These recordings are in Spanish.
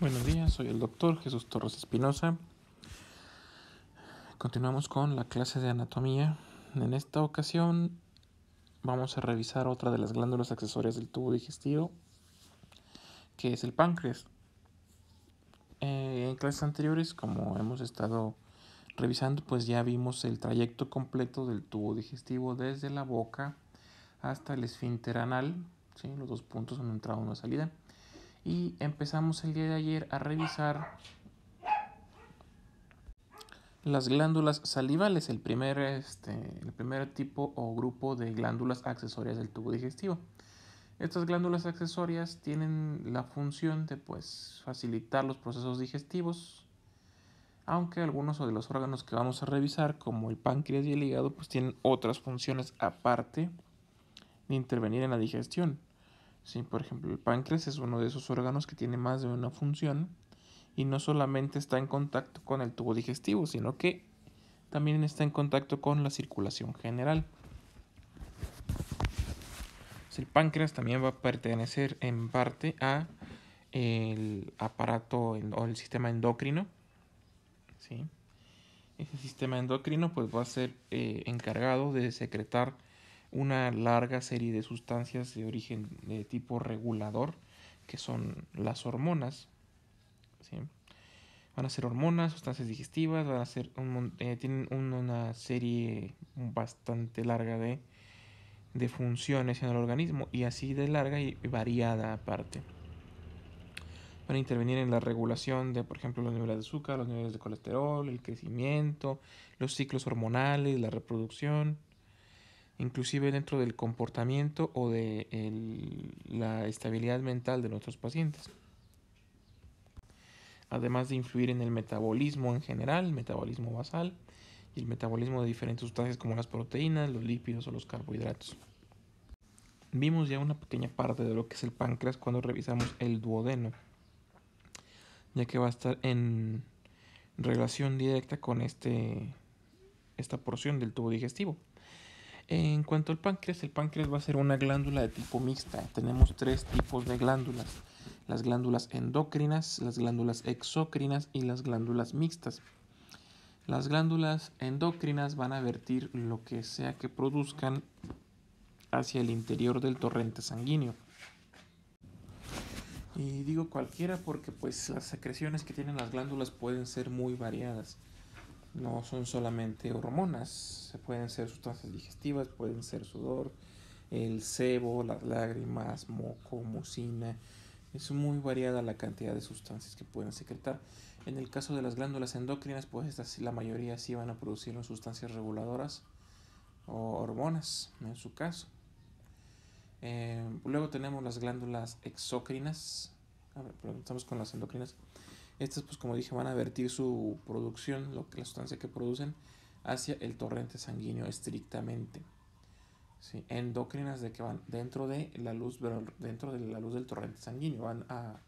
Buenos días, soy el doctor Jesús Torres Espinosa. Continuamos con la clase de anatomía. En esta ocasión vamos a revisar otra de las glándulas accesorias del tubo digestivo, que es el páncreas. Eh, en clases anteriores, como hemos estado revisando, pues ya vimos el trayecto completo del tubo digestivo desde la boca hasta el esfínter anal, ¿sí? los dos puntos, una entrada y una salida y empezamos el día de ayer a revisar las glándulas salivales, el primer, este, el primer tipo o grupo de glándulas accesorias del tubo digestivo. Estas glándulas accesorias tienen la función de pues, facilitar los procesos digestivos, aunque algunos de los órganos que vamos a revisar, como el páncreas y el hígado, pues tienen otras funciones aparte de intervenir en la digestión. Sí, por ejemplo, el páncreas es uno de esos órganos que tiene más de una función y no solamente está en contacto con el tubo digestivo, sino que también está en contacto con la circulación general. El páncreas también va a pertenecer en parte a el aparato o el sistema endocrino. ¿sí? Ese sistema endocrino pues va a ser eh, encargado de secretar una larga serie de sustancias de origen de tipo regulador, que son las hormonas. Van a ser hormonas, sustancias digestivas, van a ser eh, tienen una serie bastante larga de, de funciones en el organismo y así de larga y variada aparte. Van a intervenir en la regulación de, por ejemplo, los niveles de azúcar, los niveles de colesterol, el crecimiento, los ciclos hormonales, la reproducción, inclusive dentro del comportamiento o de la estabilidad mental de nuestros pacientes. Además de influir en el metabolismo en general, el metabolismo basal y el metabolismo de diferentes sustancias como las proteínas, los lípidos o los carbohidratos. Vimos ya una pequeña parte de lo que es el páncreas cuando revisamos el duodeno, ya que va a estar en relación directa con este, esta porción del tubo digestivo. En cuanto al páncreas, el páncreas va a ser una glándula de tipo mixta. Tenemos tres tipos de glándulas. Las glándulas endocrinas, las glándulas exócrinas y las glándulas mixtas. Las glándulas endocrinas van a vertir lo que sea que produzcan hacia el interior del torrente sanguíneo. Y digo cualquiera porque pues las secreciones que tienen las glándulas pueden ser muy variadas no son solamente hormonas, pueden ser sustancias digestivas, pueden ser sudor, el sebo, las lágrimas, moco, mucina. Es muy variada la cantidad de sustancias que pueden secretar. En el caso de las glándulas endocrinas, pues estas, la mayoría sí van a producir sustancias reguladoras o hormonas, en su caso. Eh, luego tenemos las glándulas exócrinas. A ver, estamos con las endocrinas. Estas, pues como dije, van a vertir su producción, lo que, la sustancia que producen, hacia el torrente sanguíneo estrictamente. ¿Sí? Endocrinas de que van dentro de la luz, dentro de la luz del torrente sanguíneo, van a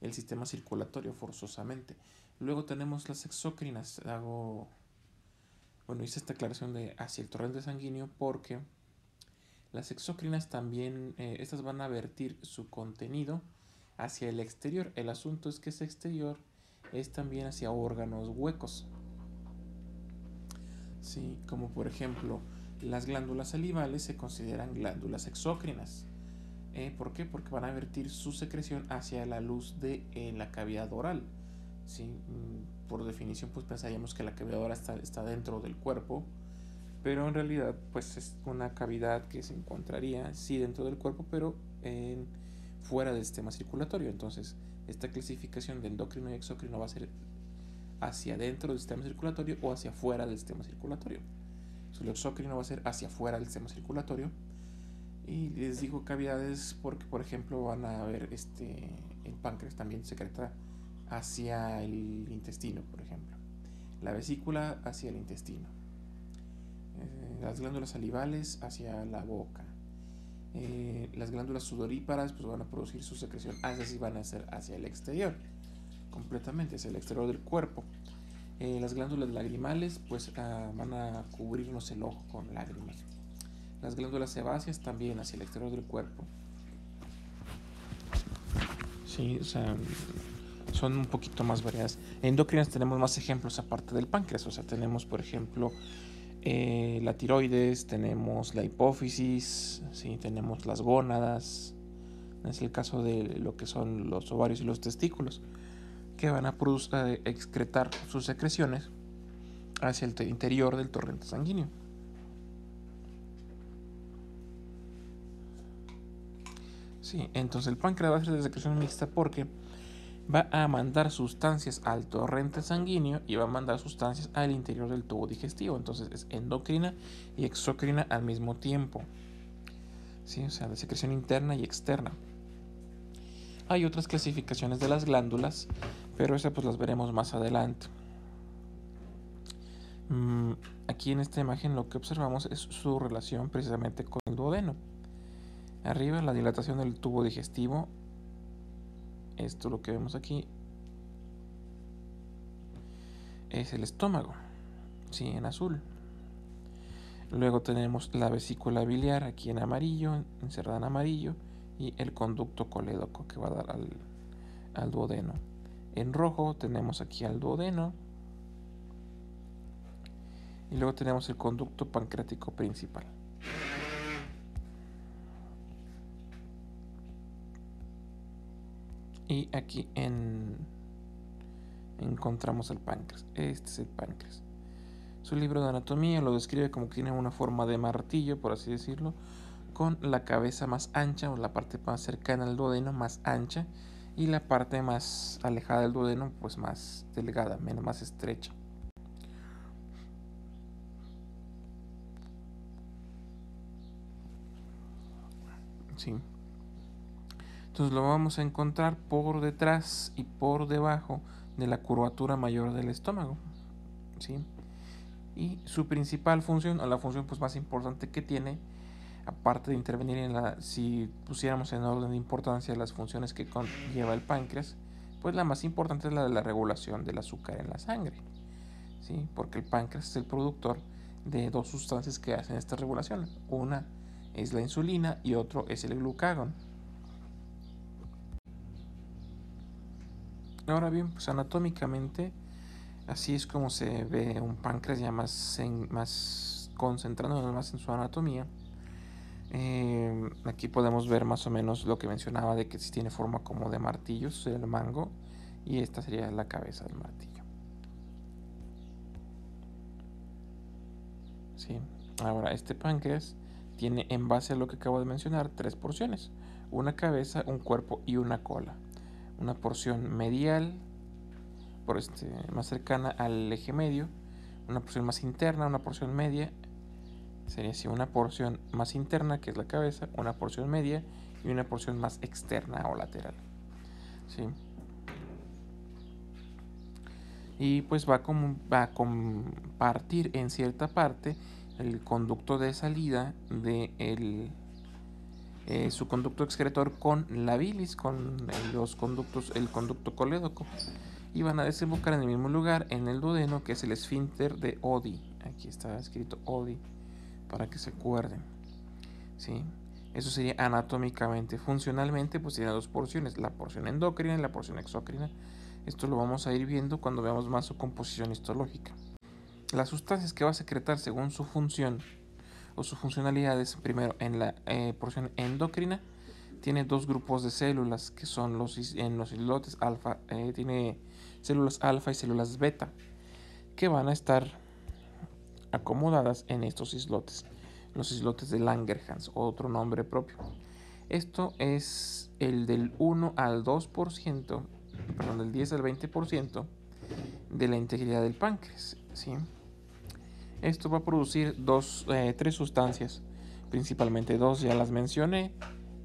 el sistema circulatorio forzosamente. Luego tenemos las exócrinas. Hago, bueno, hice esta aclaración de hacia el torrente sanguíneo porque las exócrinas también, eh, estas van a vertir su contenido hacia el exterior. El asunto es que ese exterior es también hacia órganos huecos. Sí, como por ejemplo, las glándulas salivales se consideran glándulas exócrinas. Eh, ¿Por qué? Porque van a vertir su secreción hacia la luz de la cavidad oral. ¿sí? Mm, por definición, pues pensaríamos que la cavidad oral está, está dentro del cuerpo, pero en realidad, pues es una cavidad que se encontraría, sí, dentro del cuerpo, pero en fuera del sistema circulatorio. Entonces, esta clasificación de endocrino y exócrino va a ser hacia dentro del sistema circulatorio o hacia fuera del sistema circulatorio. el exócrino va a ser hacia fuera del sistema circulatorio. Y les digo cavidades porque, por ejemplo, van a ver este, el páncreas también secreta hacia el intestino, por ejemplo. La vesícula hacia el intestino. Eh, las glándulas salivales hacia la boca eh, las glándulas sudoríparas pues van a producir su secreción, así van a ser hacia el exterior, completamente hacia el exterior del cuerpo. Eh, las glándulas lagrimales pues ah, van a cubrirnos el ojo con lágrimas. Las glándulas sebáceas también hacia el exterior del cuerpo. Sí, o sea, son un poquito más variadas. Endocrinas tenemos más ejemplos aparte del páncreas, o sea, tenemos por ejemplo eh, la tiroides, tenemos la hipófisis, ¿sí? tenemos las gónadas, es el caso de lo que son los ovarios y los testículos, que van a producir, excretar sus secreciones hacia el interior del torrente sanguíneo. Sí, entonces el páncreas va a ser de secreción mixta porque va a mandar sustancias al torrente sanguíneo y va a mandar sustancias al interior del tubo digestivo. Entonces es endocrina y exocrina al mismo tiempo. ¿Sí? O sea, de secreción interna y externa. Hay otras clasificaciones de las glándulas, pero esas pues las veremos más adelante. Mm, aquí en esta imagen lo que observamos es su relación precisamente con el duodeno. Arriba la dilatación del tubo digestivo. Esto lo que vemos aquí es el estómago, sí, en azul. Luego tenemos la vesícula biliar aquí en amarillo, encerrada en amarillo, y el conducto colédoco que va a dar al, al duodeno. En rojo tenemos aquí al duodeno. Y luego tenemos el conducto pancreático principal. Y aquí en, encontramos el páncreas. Este es el páncreas. Su libro de anatomía lo describe como que tiene una forma de martillo, por así decirlo, con la cabeza más ancha o la parte más cercana al duodeno más ancha y la parte más alejada del duodeno pues más delgada, menos más estrecha. Sí. Entonces lo vamos a encontrar por detrás y por debajo de la curvatura mayor del estómago. ¿sí? Y su principal función, o la función pues, más importante que tiene, aparte de intervenir en la, si pusiéramos en orden de importancia las funciones que lleva el páncreas, pues la más importante es la de la regulación del azúcar en la sangre. ¿sí? Porque el páncreas es el productor de dos sustancias que hacen esta regulación. Una es la insulina y otro es el glucagón. Ahora bien, pues anatómicamente así es como se ve un páncreas ya más, en, más concentrado más en su anatomía. Eh, aquí podemos ver más o menos lo que mencionaba de que si tiene forma como de martillo, sería el mango, y esta sería la cabeza del martillo. Sí. Ahora, este páncreas tiene en base a lo que acabo de mencionar tres porciones, una cabeza, un cuerpo y una cola una porción medial, por este, más cercana al eje medio, una porción más interna, una porción media, sería así una porción más interna, que es la cabeza, una porción media y una porción más externa o lateral. ¿sí? Y pues va a, va a compartir en cierta parte el conducto de salida de el eh, su conducto excretor con la bilis, con los conductos, el conducto colédoco. Y van a desembocar en el mismo lugar, en el duodeno, que es el esfínter de Odi. Aquí está escrito Odi, para que se acuerden. ¿Sí? Eso sería anatómicamente. Funcionalmente, pues tiene dos porciones, la porción endocrina y la porción exócrina. Esto lo vamos a ir viendo cuando veamos más su composición histológica. Las sustancias que va a secretar según su función o sus funcionalidades, primero en la eh, porción endocrina, tiene dos grupos de células que son los en los islotes alfa, eh, tiene células alfa y células beta, que van a estar acomodadas en estos islotes, los islotes de Langerhans, otro nombre propio. Esto es el del 1 al 2%, perdón, del 10 al 20% de la integridad del páncreas, ¿sí? Esto va a producir dos, eh, tres sustancias, principalmente dos ya las mencioné,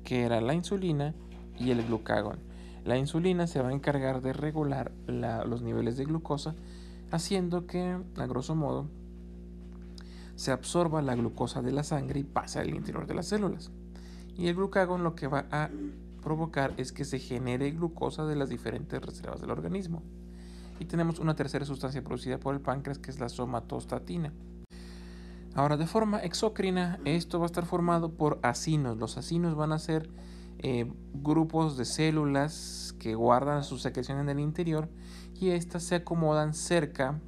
que era la insulina y el glucagón. La insulina se va a encargar de regular los niveles de glucosa, haciendo que, a grosso modo, se absorba la glucosa de la sangre y pase al interior de las células. Y el glucagón lo que va a provocar es que se genere glucosa de las diferentes reservas del organismo. Tenemos una tercera sustancia producida por el páncreas que es la somatostatina. Ahora, de forma exócrina, esto va a estar formado por acinos. Los acinos van a ser eh, grupos de células que guardan su secreción en el interior y éstas se acomodan cerca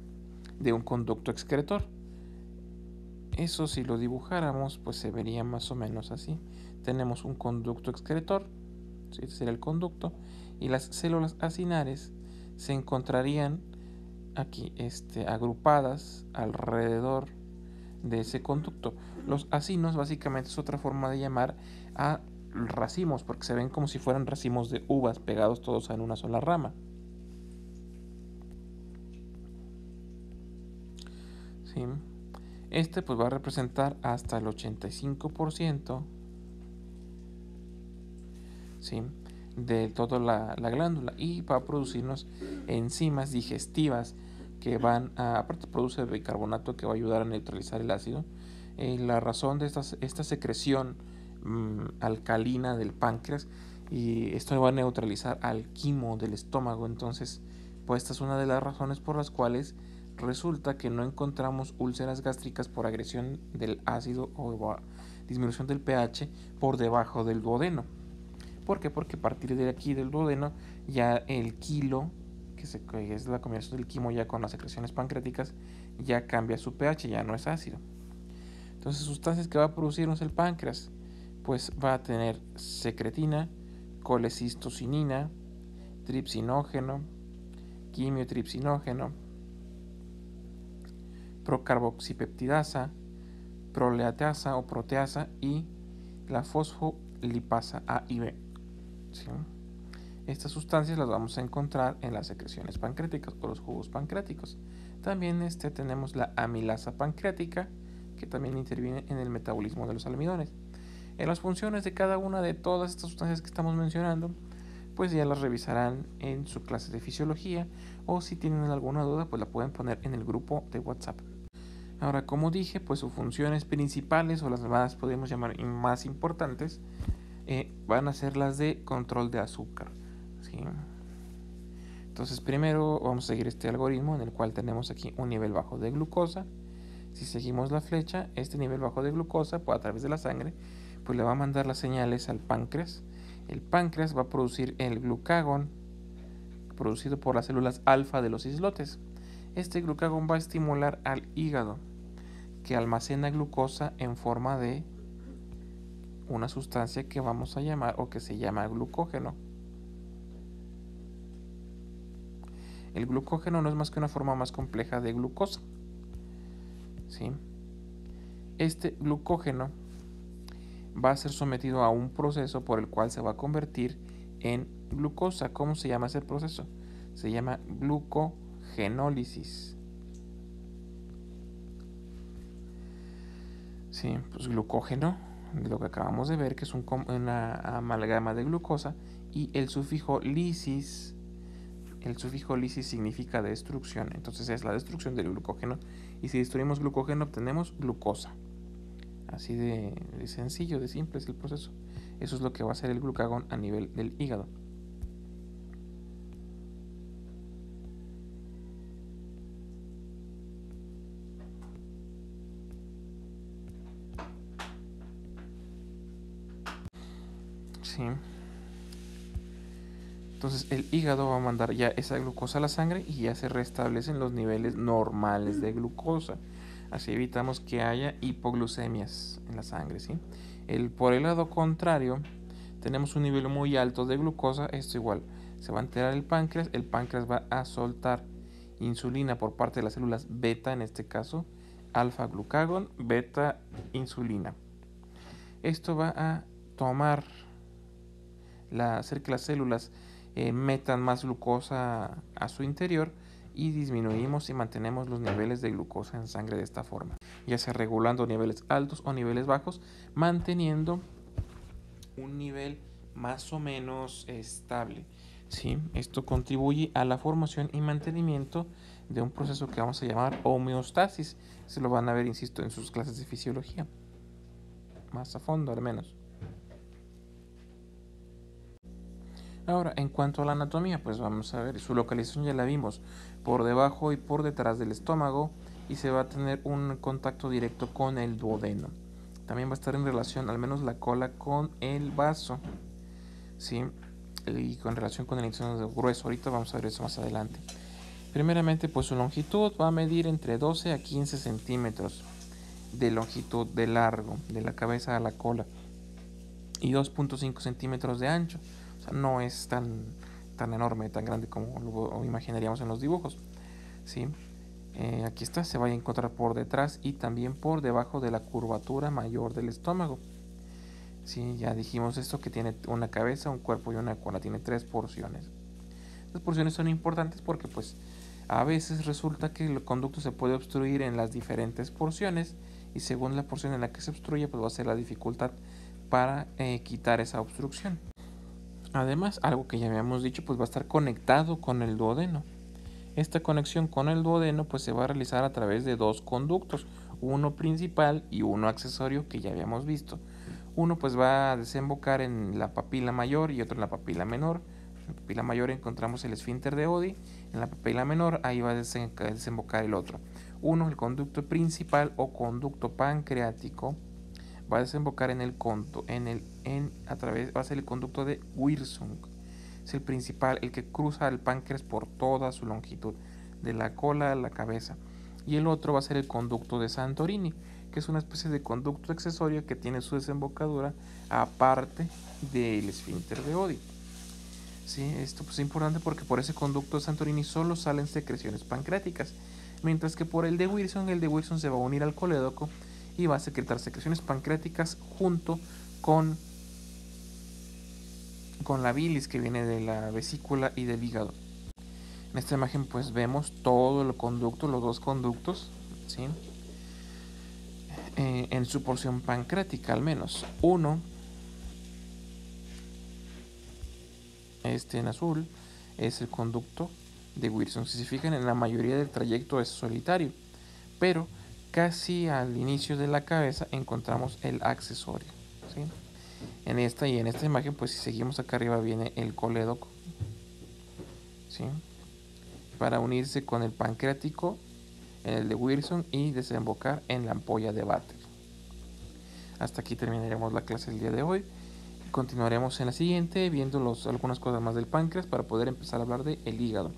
de un conducto excretor. Eso si lo dibujáramos, pues se vería más o menos así. Tenemos un conducto excretor, este sería el conducto, y las células acinares se encontrarían aquí este, agrupadas alrededor de ese conducto. Los acinos básicamente es otra forma de llamar a racimos, porque se ven como si fueran racimos de uvas pegados todos en una sola rama. ¿Sí? Este pues va a representar hasta el 85% ¿sí? De toda la, glándula y va a producirnos enzimas digestivas que van a, aparte produce bicarbonato que va a ayudar a neutralizar el ácido. Eh, la razón de esta, secreción mm, alcalina del páncreas y esto va a neutralizar al quimo del estómago. Entonces, pues esta es una de las razones por las cuales resulta que no encontramos úlceras gástricas por agresión del ácido o disminución del pH por debajo del duodeno. ¿Por qué? Porque a partir de aquí del duodeno ya el kilo, que, se, es la combinación del quimo ya con las secreciones pancreáticas, ya cambia su pH, ya no es ácido. Entonces, sustancias que va a producirnos el páncreas, pues va a tener secretina, colecistocinina, tripsinógeno, quimiotripsinógeno, procarboxipeptidasa, proleatasa o proteasa y la fosfolipasa A y B. Estas sustancias las vamos a encontrar en las secreciones pancreáticas o los jugos pancreáticos. También este, tenemos la amilasa pancreática, que también interviene en el metabolismo de los almidones. En las funciones de cada una de todas estas sustancias que estamos mencionando, pues ya las revisarán en su clase de fisiología o si tienen alguna duda, pues la pueden poner en el grupo de WhatsApp. Ahora, como dije, pues sus funciones principales o las más podemos llamar más importantes eh, van a ser las de control de azúcar. Entonces, primero vamos a seguir este algoritmo en el cual tenemos aquí un nivel bajo de glucosa. Si seguimos la flecha, este nivel bajo de glucosa, pues a través de la sangre, pues le va a mandar las señales al páncreas. El páncreas va a producir el glucagón producido por las células alfa de los islotes. Este glucagón va a estimular al hígado, que almacena glucosa en forma de una sustancia que vamos a llamar o que se llama glucógeno. El glucógeno no es más que una forma más compleja de glucosa. ¿sí? Este glucógeno va a ser sometido a un proceso por el cual se va a convertir en glucosa. ¿Cómo se llama ese proceso? Se llama glucógeno genólisis. Sí, pues glucógeno, lo que acabamos de ver, que es un, una amalgama de glucosa, y el sufijo lisis, el sufijo lisis significa destrucción, entonces es la destrucción del glucógeno, y si destruimos glucógeno obtenemos glucosa. Así de, de sencillo, de simple es el proceso. Eso es lo que va a hacer el glucagón a nivel del hígado. Entonces el hígado va a mandar ya esa glucosa a la sangre y ya se restablecen los niveles normales de glucosa. Así evitamos que haya hipoglucemias en la sangre. ¿sí? El, por el lado contrario, tenemos un nivel muy alto de glucosa. Esto igual, se va a enterar el páncreas. El páncreas va a soltar insulina por parte de las células beta, en este caso, alfa glucagón, beta insulina. Esto va a tomar hacer que las células eh, metan más glucosa a su interior y disminuimos y mantenemos los niveles de glucosa en sangre de esta forma, ya sea regulando niveles altos o niveles bajos, manteniendo un nivel más o menos estable. ¿sí? Esto contribuye a la formación y mantenimiento de un proceso que vamos a llamar homeostasis. Se lo van a ver, insisto, en sus clases de fisiología. Más a fondo, al menos. Ahora, en cuanto a la anatomía, pues vamos a ver, su localización ya la vimos, por debajo y por detrás del estómago y se va a tener un contacto directo con el duodeno. También va a estar en relación, al menos la cola, con el vaso. ¿sí? Y con relación con el intestino grueso, ahorita vamos a ver eso más adelante. Primeramente, pues su longitud va a medir entre 12 a 15 centímetros de longitud de largo, de la cabeza a la cola, y 2.5 centímetros de ancho. No es tan, tan enorme, tan grande como lo imaginaríamos en los dibujos. ¿sí? Eh, aquí está, se va a encontrar por detrás y también por debajo de la curvatura mayor del estómago. Sí, ya dijimos esto que tiene una cabeza, un cuerpo y una cola, tiene tres porciones. Las porciones son importantes porque pues a veces resulta que el conducto se puede obstruir en las diferentes porciones y según la porción en la que se obstruye pues va a ser la dificultad para eh, quitar esa obstrucción. Además, algo que ya habíamos dicho pues va a estar conectado con el duodeno. Esta conexión con el duodeno pues se va a realizar a través de dos conductos, uno principal y uno accesorio que ya habíamos visto. Uno pues va a desembocar en la papila mayor y otro en la papila menor. En la papila mayor encontramos el esfínter de Oddi, en la papila menor ahí va a desembocar el otro. Uno, el conducto principal o conducto pancreático, va a desembocar en el conto, en el, en, a través, va a ser el conducto de Wirsung. Es el principal, el que cruza el páncreas por toda su longitud, de la cola a la cabeza. Y el otro va a ser el conducto de Santorini, que es una especie de conducto accesorio que tiene su desembocadura aparte del esfínter de Oddi. ¿Sí? Esto pues, es importante porque por ese conducto de Santorini solo salen secreciones pancreáticas, mientras que por el de Wilson, el de Wilson se va a unir al colédoco y va a secretar secreciones pancreáticas junto con, con la bilis que viene de la vesícula y del hígado. En esta imagen pues vemos todo el conducto, los dos conductos, ¿sí? Eh, en su porción pancreática al menos. Uno, este en azul, es el conducto de Wilson. Si se fijan, en la mayoría del trayecto es solitario, pero casi al inicio de la cabeza encontramos el accesorio. En esta y en esta imagen, pues si seguimos acá arriba viene el colédoco. ¿sí? Para unirse con el pancreático en el de Wilson y desembocar en la ampolla de váter. Hasta aquí terminaremos la clase del día de hoy. Continuaremos en la siguiente viendo algunas cosas más del páncreas para poder empezar a hablar del el hígado.